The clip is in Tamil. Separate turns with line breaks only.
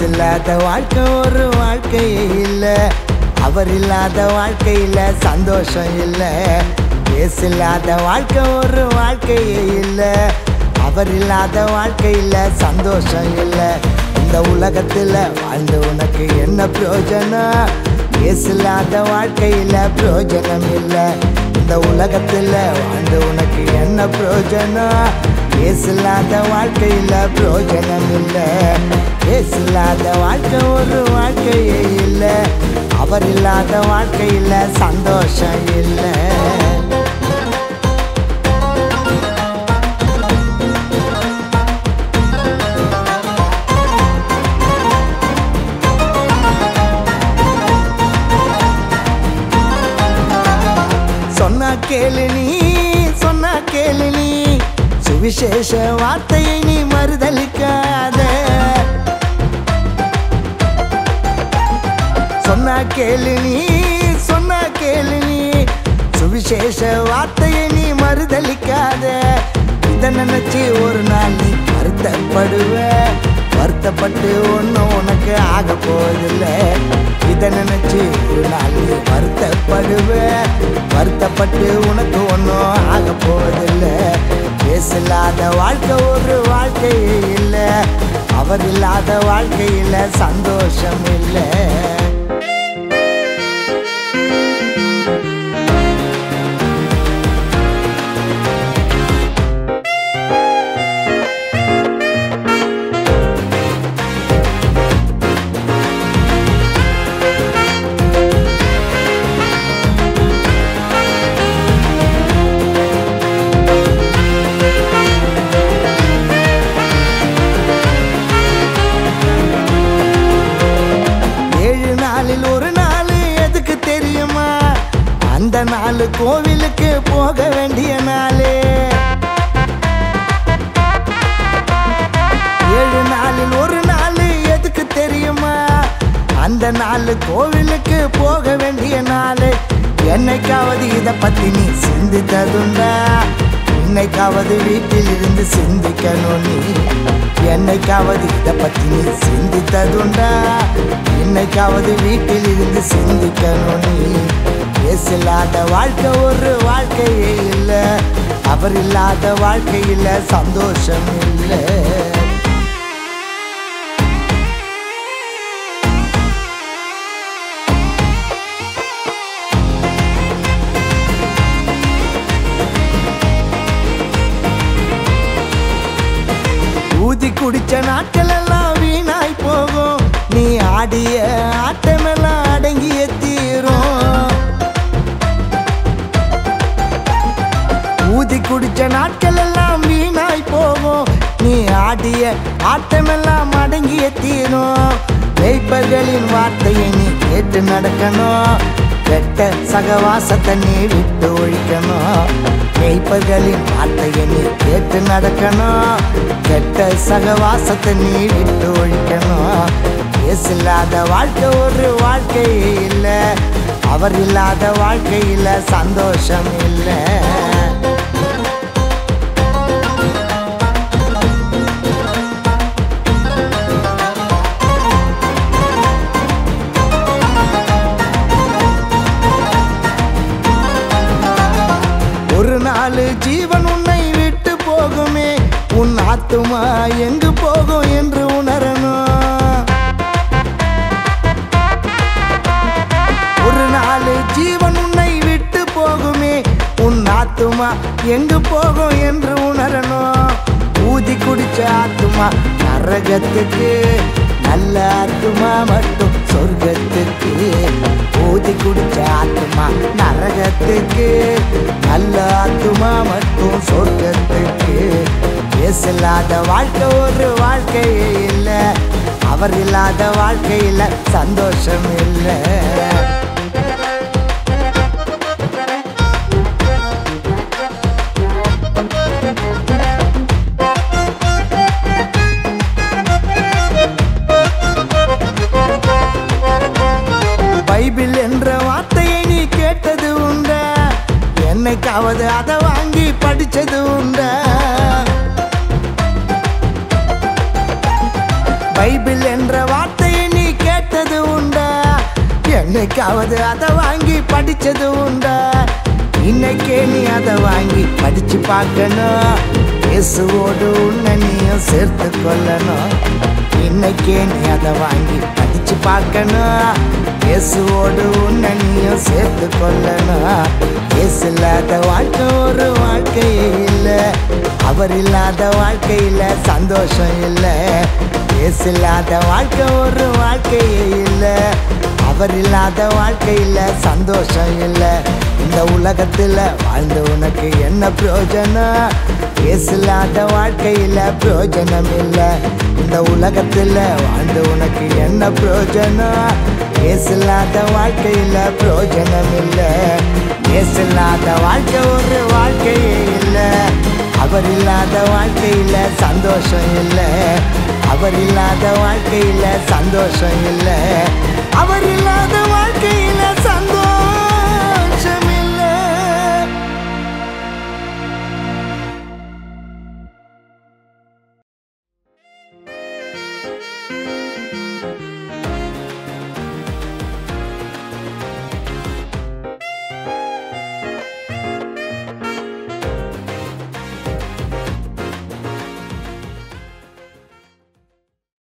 இல்லாத வாழ்க்கை ஒரு வாழ்க்கையே இல்லை. அவர் இல்லாத வாழ்க்கையில் சந்தோஷம் இல்லை. இயேசு இல்லாத வாழ்க்கை ஒரு வாழ்க்கையே இல்லை. அவர் இல்லாத வாழ்க்கையில் சந்தோஷம் இல்லை. இந்த உலகத்தில் வாழ்ந்து உனக்கு என்ன பிரயோஜனம்? இயேசு இல்லாத பிரயோஜனம் இல்லை. இந்த உலகத்தில் வாழ்ந்து உனக்கு என்ன பிரயோஜனம்? பேசலாத வாழ்க்கையில் வாழ்க்கையில பிரயோஜனம் இல்லை. பேசலாத வாழ்க்கை ஒரு வாழ்க்கையே இல்லை. அவர் இல்லாத வாழ்க்கையில் சந்தோஷம் இல்லை. சொன்னா கேளு நீ சொன்னா கேளு நீ. விசேஷ வார்த்தையை நீ மறுதளிக்காத. சொன்னா கேளு நீ சொன்னா கேளு நீ. சுவிசேஷ வார்த்தையை நீ மறுதளிக்காத. இதை நினைச்சு ஒரு நாள் நீ வருத்தப்படுவ. வருத்தப்பட்டு ஒன்றும் உனக்கு ஆக போவதில்லை. இதை நினைச்சு ஒரு நாள் நீ வருத்தப்படுவ. வருத்தப்பட்டு உனக்கு ஒன்றும் ஆக போவதில்லை. பேசலாத வாழ்க்கை ஒரு வாழ்க்கையே இல்லை. அவர் இல்லாத வாழ்க்கையில் சந்தோஷம் இல்லை. நாள் கோவிலுக்கு போக வேண்டிய நாளே. ஏழு நாளில் ஒரு நாள் எதுக்கு தெரியுமா? அந்த நாள் கோவிலுக்கு போக வேண்டிய நாள். என்னைக்காவது இதை பத்தி நீ சிந்தித்ததுண்டா? என்னைக்காவது வீட்டில் இருந்து சிந்திக்கணும் நீ. என்னைக்காவது இதை பத்தி நீ சிந்தித்ததுண்டா? என்னைக்காவது வீட்டில் இருந்து சிந்திக்கணும் நீ. இயேசில்லாத வாழ்க்கை ஒரு வாழ்க்கையே இல்லை. அவர் இல்லாத வாழ்க்கையில் சந்தோஷம் இல்லை. ஊதி குடிச்ச நாட்கள் எல்லாம் வீணாய் போகும். நீ ஆடிய ஆட்ட குடிச்ச நாட்கள் எல்லாம் வீணாய் போகும். நீ ஆடிய ஆட்டமெல்லாம் அடங்கிய தீரும். மெய்ப்பர்களின் வார்த்தையை நீ கேட்டு நடக்கணும். கெட்ட சகவாசத்தை நீ விட்டு ஒழிக்கணும். மெய்ப்பர்களின் வார்த்தையை நீ கேட்டு நடக்கணும். கெட்ட சகவாசத்தை நீ விட்டு ஒழிக்கணும். இல்லாத வாழ்க்கை ஒரு வாழ்க்கை இல்லை. அவர் இல்லாத வாழ்க்கையில் சந்தோஷம் இல்லை. மட்டுமா எங்கு போகும் என்று உணரணும். ஒரு நாள் ஜீவன் உன்னை விட்டு போகுமே. உன் ஆத்துமா எங்கு போகும் என்று உணரணும். ஊதி குடிச்ச ஆத்துமா நரகத்துக்கு நல்ல ஆத்துமா மட்டும் சொர்க்கத்துக்கு. ஊதி குடிச்ச ஆத்துமா நரகத்துக்கு நல்ல ஆத்துமா மட்டும் இயேசில்லாத வாழ்க்கை ஒரு வாழ்க்கையே இல்லை. அவர் இல்லாத வாழ்க்கையில் சந்தோஷம் இல்லை. பைபிள் என்ற வார்த்தையை நீ கேட்டது உண்ட. என்னைக்காவது அதை வாங்கி படிச்சது உண்ட. என்னைக்காவது அதை வாங்கி படிச்சது உண்டா. இன்னைக்கே நீ அதை வாங்கி படிச்சு பார்க்கணும். இயேசுவோடு உன்னை நீயும் சேர்த்து கொள்ளணும். இன்னைக்கே நீ அதை வாங்கி படிச்சு பார்க்கணும். இயேசுவோடு உன்னை நீயும் சேர்த்து கொள்ளணும். இயேசு இல்லாத வாழ்க்கை ஒரு வாழ்க்கையே இல்லை. அவர் இல்லாத வாழ்க்கையில் சந்தோஷம் இல்லை. இயேசு இல்லாத வாழ்க்கை ஒரு வாழ்க்கையே இல்லை. அவர் இல்லாத வாழ்க்கையில் சந்தோஷம் இல்லை. இந்த உலகத்தில் வாழ்ந்து உனக்கு என்ன பிரயோஜனம்? பேசில்லாத வாழ்க்கையில் பிரயோஜனம் இல்லை. இந்த உலகத்தில் வாழ்ந்து உனக்கு என்ன பிரயோஜனம்? பேசில்லாத வாழ்க்கையில் பிரயோஜனம் இல்லை. பேசில்லாத வாழ்க்கை ஒரு வாழ்க்கையே இல்லை. அவர் இல்லாத வாழ்க்கையில் சந்தோஷம் இல்லை. அவர் இல்லாத வாழ்க்கையில் சந்தோஷம் இல்லை. அவர் இல்லாத